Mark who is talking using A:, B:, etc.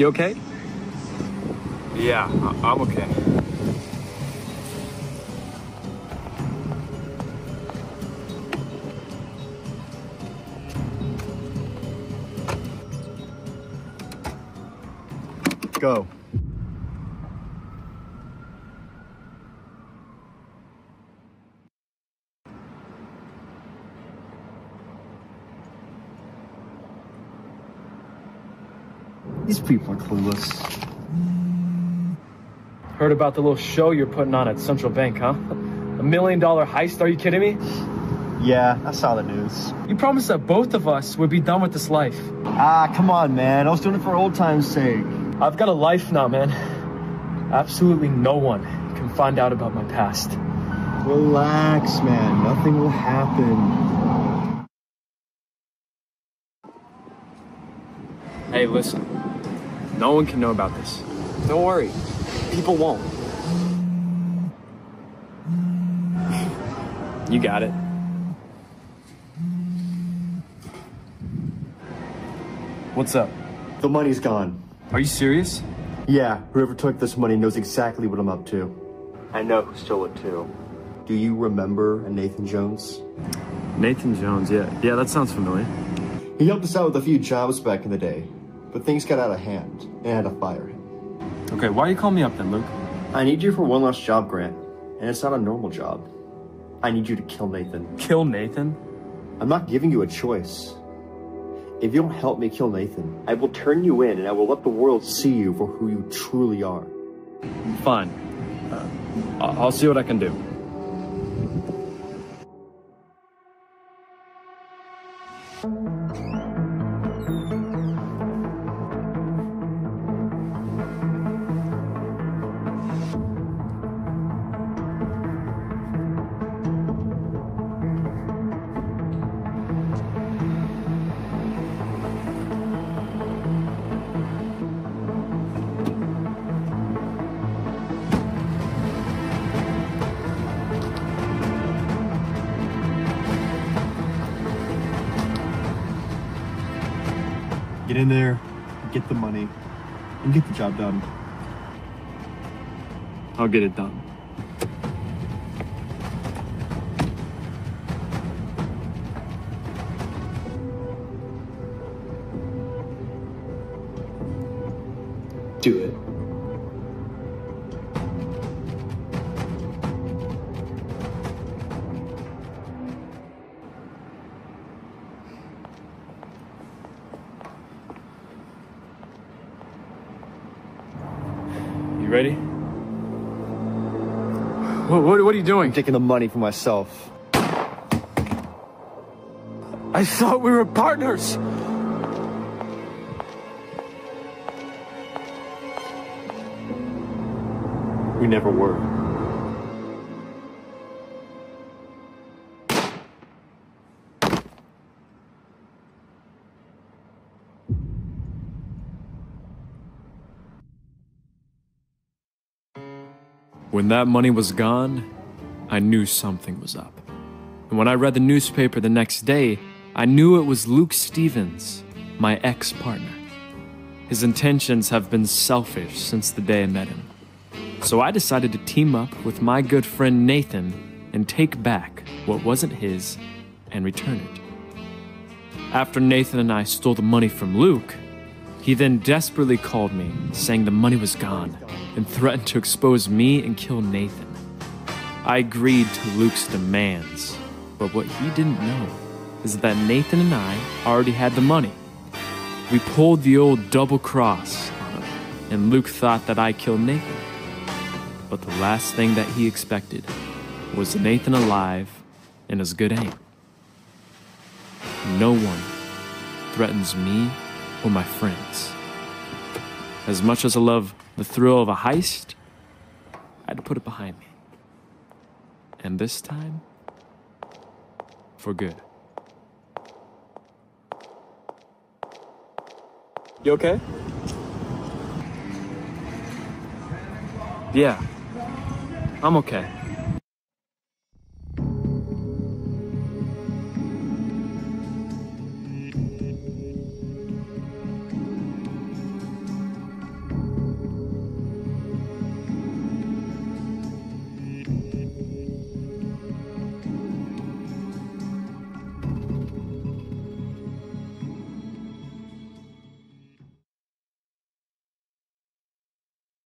A: You okay?
B: Yeah, I'm okay.
A: Go. These people are clueless.
C: Heard about the little show you're putting on at Central Bank, huh? A million dollar heist, are you kidding me?
A: Yeah, I saw the news.
C: You promised that both of us would be done with this life.
A: Ah, come on, man. I was doing it for old time's sake.
C: I've got a life now, man. Absolutely no one can find out about my past.
A: Relax, man. Nothing will happen.
C: Hey, listen. No one can know about this. Don't worry. People won't. You got it. What's up?
A: The money's gone.
C: Are you serious?
A: Yeah, whoever took this money knows exactly what I'm up to. I know who stole it too. Do you remember a Nathan Jones?
C: Nathan Jones, yeah. Yeah, that sounds familiar.
A: He helped us out with a few jobs back in the day, but things got out of hand and to fire him.
C: Okay, why are you call me up then, Luke?
A: I need you for one last job, Grant, and it's not a normal job. I need you to kill Nathan.
C: Kill Nathan?
A: I'm not giving you a choice. If you don't help me kill Nathan, I will turn you in and I will let the world see you for who you truly are.
C: Fine. Uh, I'll see what I can do.
A: Get in there, get the money, and get the job done.
C: I'll get it done.
A: Do it.
C: Ready? What, what, what are you doing?
A: I'm taking the money for myself.
C: I thought we were partners.
A: We never were.
C: When that money was gone, I knew something was up. And when I read the newspaper the next day, I knew it was Luke Stevens, my ex partner. His intentions have been selfish since the day I met him. So I decided to team up with my good friend Nathan and take back what wasn't his and return it. After Nathan and I stole the money from Luke, he then desperately called me, saying the money was gone, and threatened to expose me and kill Nathan. I agreed to Luke's demands, but what he didn't know is that Nathan and I already had the money. We pulled the old double cross on him, and Luke thought that I killed Nathan. But the last thing that he expected was Nathan alive and as good aim. No one threatens me or my friends. As much as I love the thrill of a heist, I had to put it behind me. And this time, for good. You okay? Yeah, I'm okay.